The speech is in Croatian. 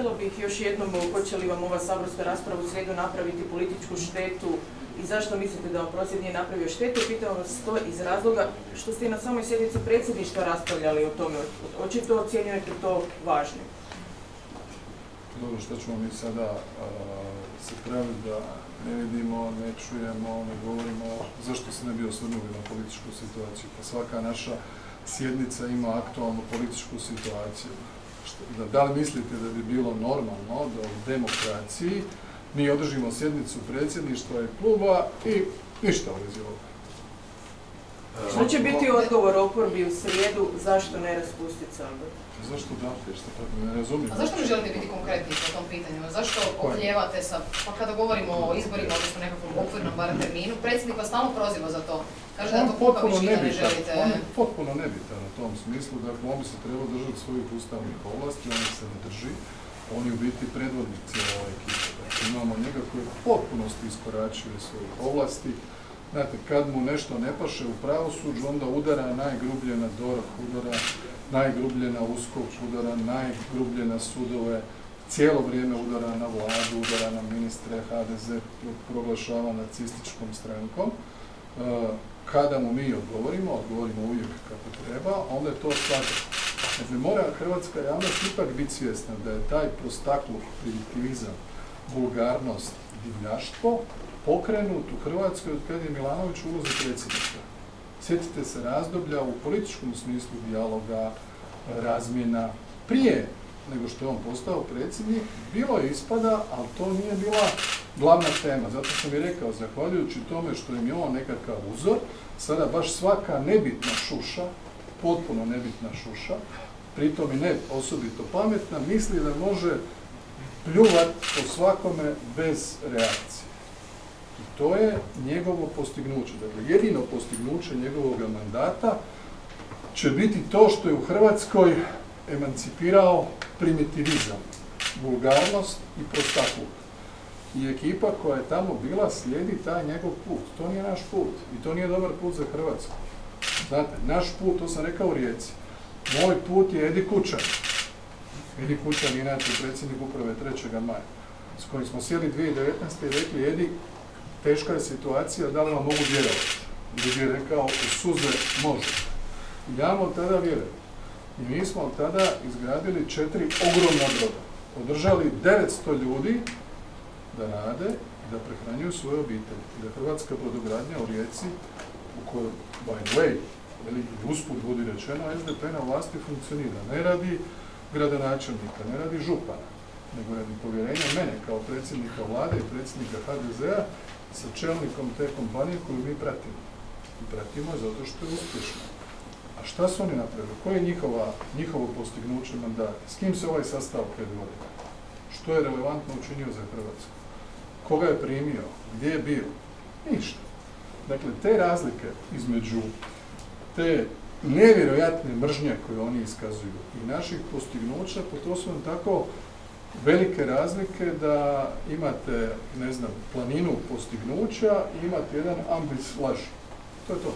pitala bih još jednom hoće li vam ova saborska rasprava u srijedu napraviti političku štetu i zašto mislite da vam prosvjed nije napravio štetu? Pitam vas to iz razloga što ste i na samoj sjednici predsjedništva raspravljali o tome. Očito ocjenjujete to važnim. Dobro, što ćemo mi sada a, se praviti da ne vidimo, ne čujemo, ne govorimo, zašto se ne bi osvrnuli na političku situaciju? Pa svaka naša sjednica ima aktualnu političku situaciju. Da, li mislite da bi bilo normalno da u demokraciji mi održimo sjednicu predsjedništva i kluba i ništa u vezi? Što će biti odgovor oporbi u srijedu zašto ne raspustiti sabor? Zašto da? Jer ste tako ne razumijem. A zašto ne želite biti konkretni po tom pitanju? Zašto okljevate sa, pa kada govorimo o izborima, odnosno nekakvom okvirnom barem terminu, predsjednik vas stalno proziva za to. Kaže da je to kukavički da ne želite... On je potpuno nebitan u tom smislu, dakle on bi se trebao držati svojih ustavnih ovlasti, on se ne drži, on je u biti predvodnik cijela ove ekipe. Dakle, imamo njega koji u potpunosti iskoračuje svojih ovlasti, Znate, kad mu nešto ne paše u pravosuđu, onda udara najgrublje na DORH, udara najgrublje na USKOK, udara najgrublje na sudove, cijelo vrijeme udara na vladu, udara na ministre, HDZ proglašava nacističkom strankom. E, kada mu mi odgovorimo, odgovorimo uvijek kako treba, onda je to svakako. Dakle, mora hrvatska javnost ipak biti svjesna da je taj prostakluk, primitivizam, vulgarnost, divljaštvo pokrenut u Hrvatskoj od kada je Milanović ulozi predsjednika. Sjetite se razdoblja u političkom smislu dijaloga, razmjena, prije nego što je on postao predsjednik, bilo je ispada, ali to nije bila glavna tema. Zato sam i rekao, zahvaljujući tome što im je on nekakav uzor, sada baš svaka nebitna šuša, potpuno nebitna šuša, pritom i ne osobito pametna, misli da može pljuvat po svakome bez reakcije. I to je njegovo postignuće. Dakle, jedino postignuće njegovog mandata će biti to što je u Hrvatskoj emancipirao primitivizam, vulgarnost i prostakluk. I ekipa koja je tamo bila slijedi taj njegov put. To nije naš put i to nije dobar put za Hrvatsku. Znate, naš put, to sam rekao u Rijeci, moj put je Edi Kučan. Edi Kučan je inače predsjednik uprave 3. maja, s kojim smo sjeli 2019. i rekli, Edi, teška je situacija, da li vam mogu vjerovati? Ljudi je rekao, u suze može. Ja od tada vjerujem. I mi smo tada izgradili četiri ogromna broda. Održali 900 ljudi da rade i da prehranjuju svoje obitelji. I da Hrvatska brodogradnja u Rijeci, u kojoj, by the way, veliki usput budi rečeno, SDP na vlasti funkcionira. Ne radi gradonačelnika, ne radi župana, nego radi povjerenja mene kao predsjednika vlade i predsjednika HDZ-a sa čelnikom te kompanije koju mi pratimo. I pratimo je zato što je uspješna. A šta su oni napravili? Koje je njihova, njihovo postignuće mandata? S kim se ovaj sastav predvodio? Što je relevantno učinio za Hrvatsku? Koga je primio? Gdje je bio? Ništa. Dakle, te razlike između te nevjerojatne mržnje koje oni iskazuju i naših postignuća, po to su vam tako velike razlike da imate, ne znam, planinu postignuća i imate jedan ambis laži. To je to.